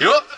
よっ。